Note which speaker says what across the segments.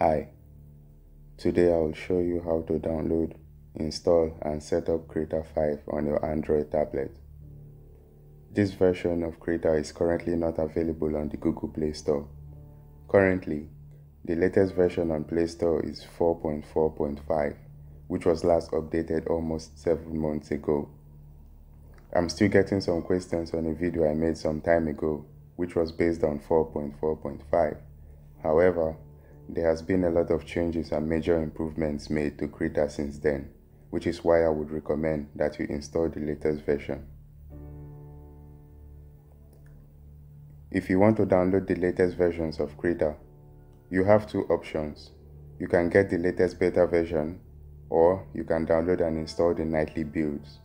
Speaker 1: Hi, today I will show you how to download, install and set up Krita 5 on your Android tablet. This version of Krita is currently not available on the Google Play Store. Currently, the latest version on Play Store is 4.4.5, which was last updated almost 7 months ago. I'm still getting some questions on a video I made some time ago, which was based on 4.4.5. However, there has been a lot of changes and major improvements made to Krita since then, which is why I would recommend that you install the latest version. If you want to download the latest versions of Krita, you have two options. You can get the latest beta version or you can download and install the nightly builds.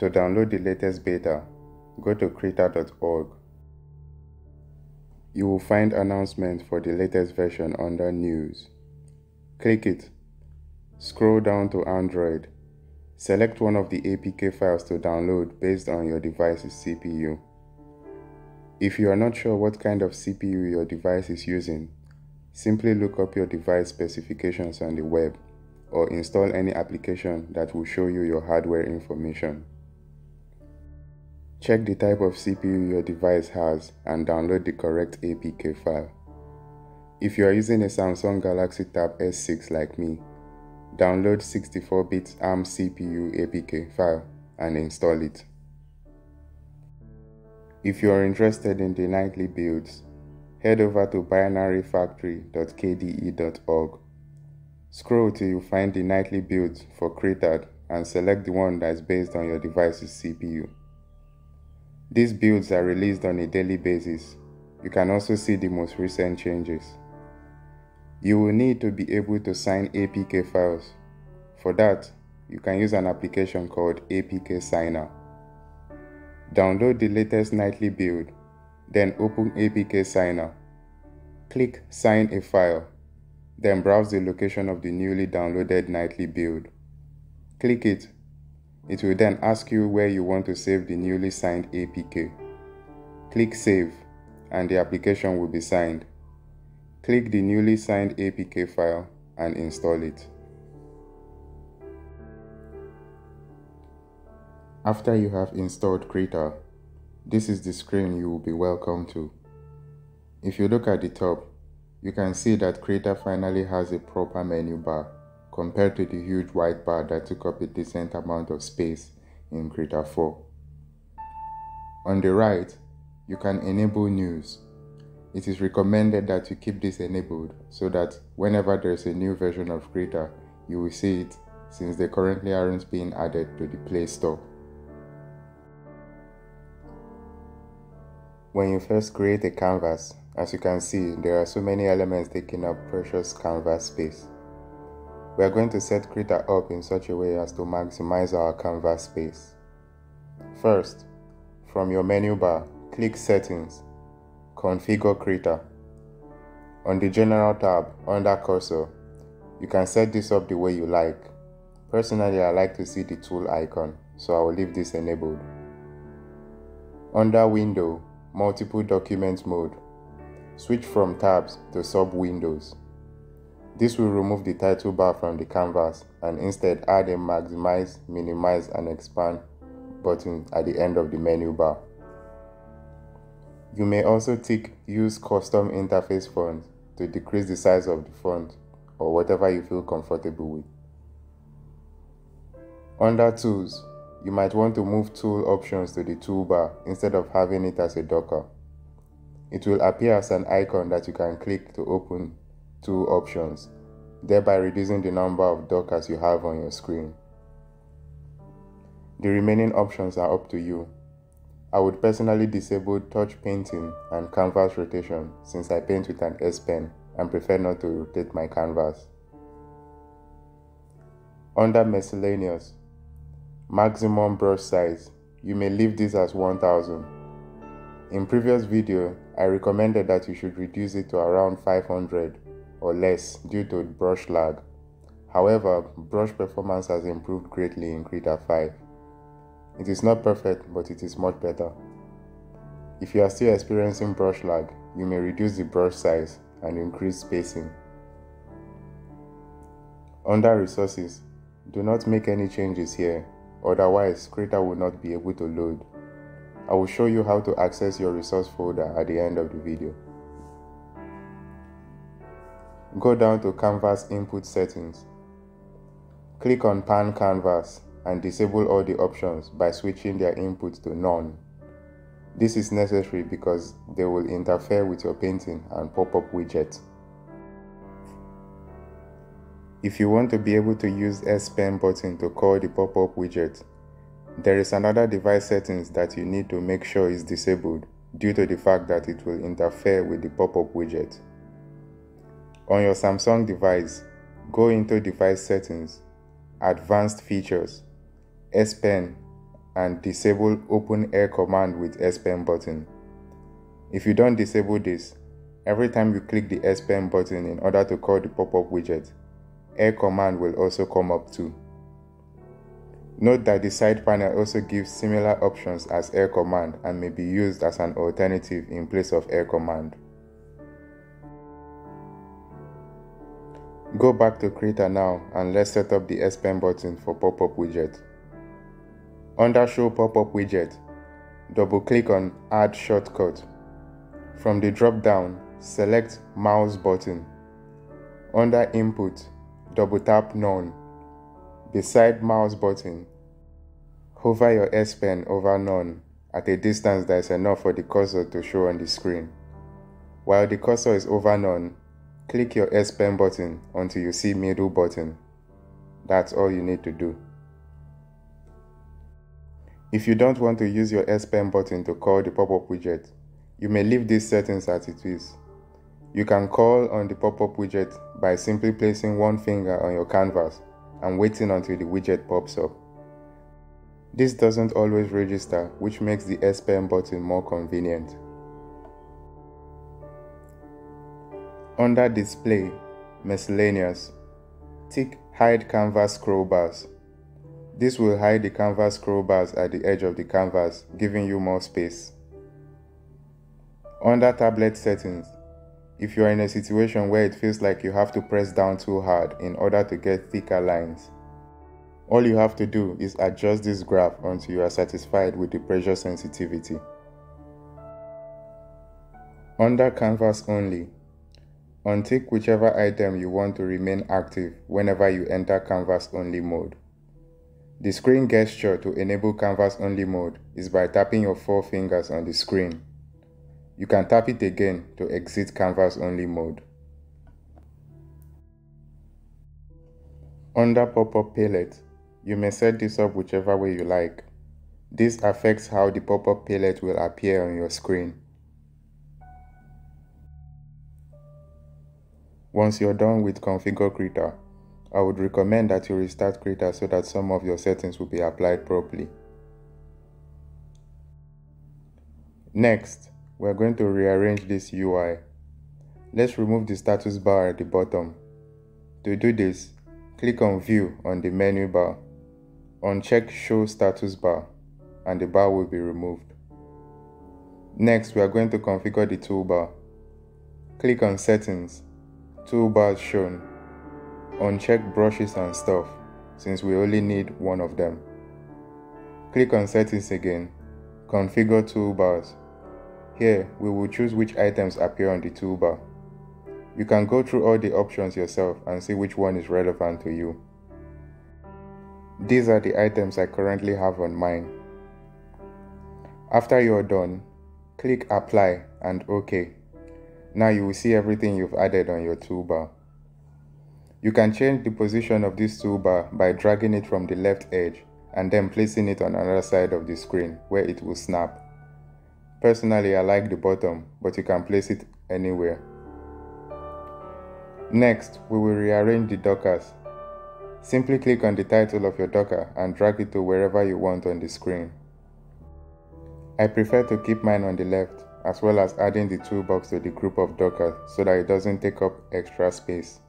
Speaker 1: To download the latest beta, go to krita.org you will find announcement for the latest version under News. Click it. Scroll down to Android. Select one of the APK files to download based on your device's CPU. If you are not sure what kind of CPU your device is using, simply look up your device specifications on the web or install any application that will show you your hardware information. Check the type of CPU your device has and download the correct APK file. If you are using a Samsung Galaxy Tab S6 like me, download 64-bit ARM CPU APK file and install it. If you are interested in the nightly builds, head over to binaryfactory.kde.org. Scroll till you find the nightly builds for Krita and select the one that is based on your device's CPU. These builds are released on a daily basis. You can also see the most recent changes. You will need to be able to sign APK files. For that, you can use an application called APK Signer. Download the latest nightly build, then open APK Signer. Click Sign a file, then browse the location of the newly downloaded nightly build. Click it it will then ask you where you want to save the newly signed APK. Click Save and the application will be signed. Click the newly signed APK file and install it. After you have installed Krita, this is the screen you will be welcome to. If you look at the top, you can see that Krita finally has a proper menu bar compared to the huge white bar that took up a decent amount of space in Krita 4. On the right, you can enable news. It is recommended that you keep this enabled so that whenever there is a new version of Krita, you will see it since they currently aren't being added to the Play Store. When you first create a canvas, as you can see, there are so many elements taking up precious canvas space. We are going to set Krita up in such a way as to maximize our canvas space. First, from your menu bar, click Settings, Configure Krita. On the General tab under Cursor, you can set this up the way you like. Personally, I like to see the tool icon, so I will leave this enabled. Under Window, Multiple Document Mode, switch from tabs to sub-windows. This will remove the title bar from the canvas and instead add a maximize, minimize and expand button at the end of the menu bar. You may also tick use custom interface font to decrease the size of the font or whatever you feel comfortable with. Under tools, you might want to move tool options to the toolbar instead of having it as a docker. It will appear as an icon that you can click to open two options, thereby reducing the number of dockers you have on your screen. The remaining options are up to you. I would personally disable touch painting and canvas rotation since I paint with an S Pen and prefer not to rotate my canvas. Under miscellaneous, maximum brush size, you may leave this as 1000. In previous video, I recommended that you should reduce it to around 500 or less due to brush lag. However, brush performance has improved greatly in Krita 5. It is not perfect, but it is much better. If you are still experiencing brush lag, you may reduce the brush size and increase spacing. Under resources, do not make any changes here, otherwise Krita will not be able to load. I will show you how to access your resource folder at the end of the video. Go down to Canvas Input Settings. Click on Pan Canvas and disable all the options by switching their input to None. This is necessary because they will interfere with your painting and pop-up widget. If you want to be able to use S Pen button to call the pop-up widget, there is another device settings that you need to make sure is disabled due to the fact that it will interfere with the pop-up widget. On your Samsung device, go into Device Settings, Advanced Features, S Pen, and disable Open Air command with S Pen button. If you don't disable this, every time you click the S Pen button in order to call the pop-up widget, air command will also come up too. Note that the side panel also gives similar options as air command and may be used as an alternative in place of air command. Go back to Krita now and let's set up the S Pen button for pop-up widget. Under Show Pop-up widget, double click on Add Shortcut. From the drop down, select Mouse button. Under Input, double tap None. Beside mouse button, hover your S Pen over None at a distance that is enough for the cursor to show on the screen. While the cursor is over None, click your S Pen button until you see middle button. That's all you need to do. If you don't want to use your S Pen button to call the pop-up widget, you may leave these settings as it is. You can call on the pop-up widget by simply placing one finger on your canvas and waiting until the widget pops up. This doesn't always register, which makes the S Pen button more convenient. Under Display, Miscellaneous, tick Hide Canvas Scroll Bars. This will hide the canvas scroll bars at the edge of the canvas, giving you more space. Under Tablet Settings, if you are in a situation where it feels like you have to press down too hard in order to get thicker lines. All you have to do is adjust this graph until you are satisfied with the pressure sensitivity. Under Canvas Only, untick whichever item you want to remain active whenever you enter Canvas Only mode. The screen gesture to enable Canvas Only mode is by tapping your four fingers on the screen. You can tap it again to exit canvas only mode. Under pop-up palette, you may set this up whichever way you like. This affects how the pop-up palette will appear on your screen. Once you're done with Configure Krita, I would recommend that you restart Krita so that some of your settings will be applied properly. Next, we're going to rearrange this UI. Let's remove the status bar at the bottom. To do this, click on View on the menu bar. Uncheck Show Status Bar and the bar will be removed. Next, we are going to configure the toolbar. Click on Settings, Toolbars shown. Uncheck Brushes and Stuff since we only need one of them. Click on Settings again, Configure Toolbars here, we will choose which items appear on the toolbar. You can go through all the options yourself and see which one is relevant to you. These are the items I currently have on mine. After you're done, click Apply and OK. Now you will see everything you've added on your toolbar. You can change the position of this toolbar by dragging it from the left edge and then placing it on another side of the screen where it will snap. Personally, I like the bottom, but you can place it anywhere. Next, we will rearrange the dockers. Simply click on the title of your docker and drag it to wherever you want on the screen. I prefer to keep mine on the left, as well as adding the toolbox to the group of dockers so that it doesn't take up extra space.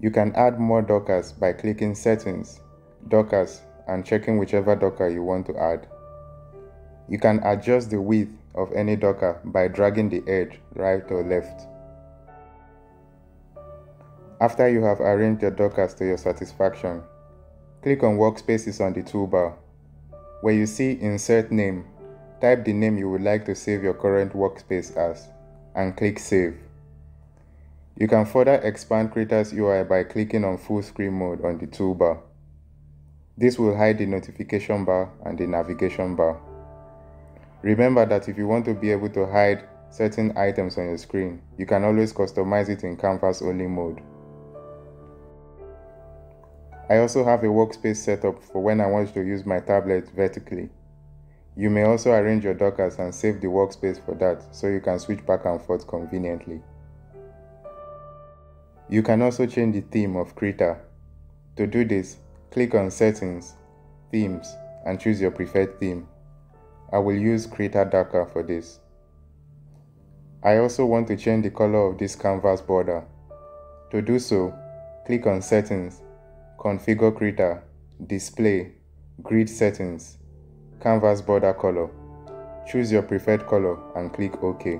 Speaker 1: You can add more dockers by clicking Settings, Dockers, and checking whichever docker you want to add. You can adjust the width of any docker by dragging the edge right or left. After you have arranged your Dockers to your satisfaction, click on Workspaces on the toolbar. Where you see Insert Name, type the name you would like to save your current workspace as and click Save. You can further expand Krita's UI by clicking on Full Screen Mode on the toolbar. This will hide the notification bar and the navigation bar. Remember that if you want to be able to hide certain items on your screen, you can always customize it in canvas only mode. I also have a workspace setup for when I want to use my tablet vertically. You may also arrange your Dockers and save the workspace for that so you can switch back and forth conveniently. You can also change the theme of Krita. To do this, click on Settings, Themes, and choose your preferred theme. I will use Krita Darker for this. I also want to change the color of this canvas border. To do so, click on Settings, Configure Krita, Display, Grid Settings, Canvas Border Color. Choose your preferred color and click OK.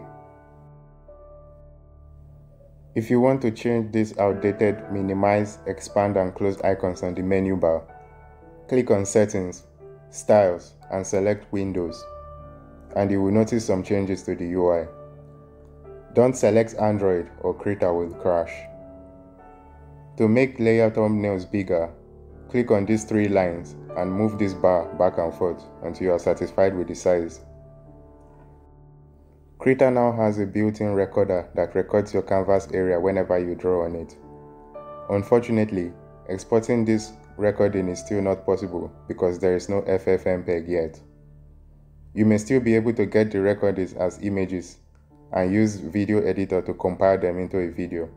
Speaker 1: If you want to change these outdated minimize, expand and close icons on the menu bar, click on Settings, Styles and select Windows and you will notice some changes to the UI. Don't select Android or Krita will crash. To make layer thumbnails bigger, click on these three lines and move this bar back and forth until you are satisfied with the size. Krita now has a built-in recorder that records your canvas area whenever you draw on it. Unfortunately, exporting this recording is still not possible because there is no FFmpeg yet. You may still be able to get the recordings as images and use video editor to compile them into a video.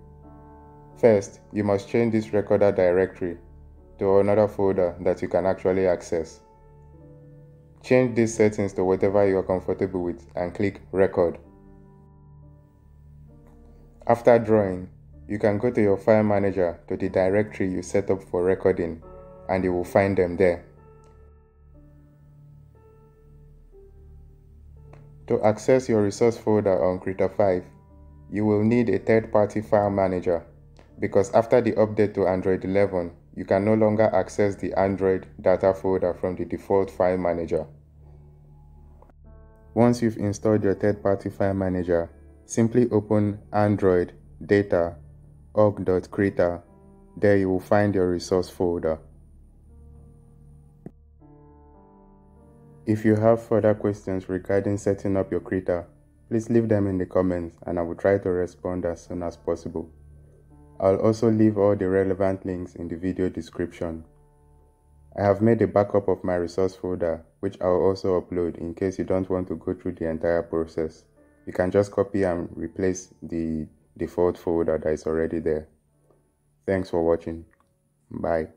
Speaker 1: First, you must change this recorder directory to another folder that you can actually access. Change these settings to whatever you are comfortable with and click record. After drawing, you can go to your file manager to the directory you set up for recording and you will find them there. To access your resource folder on Krita 5, you will need a third-party file manager because after the update to Android 11, you can no longer access the Android data folder from the default file manager. Once you've installed your third-party file manager, simply open Android data org.krita. There you will find your resource folder. If you have further questions regarding setting up your Krita, please leave them in the comments and I will try to respond as soon as possible. I'll also leave all the relevant links in the video description. I have made a backup of my resource folder, which I'll also upload in case you don't want to go through the entire process. You can just copy and replace the default folder that is already there. Thanks for watching. Bye.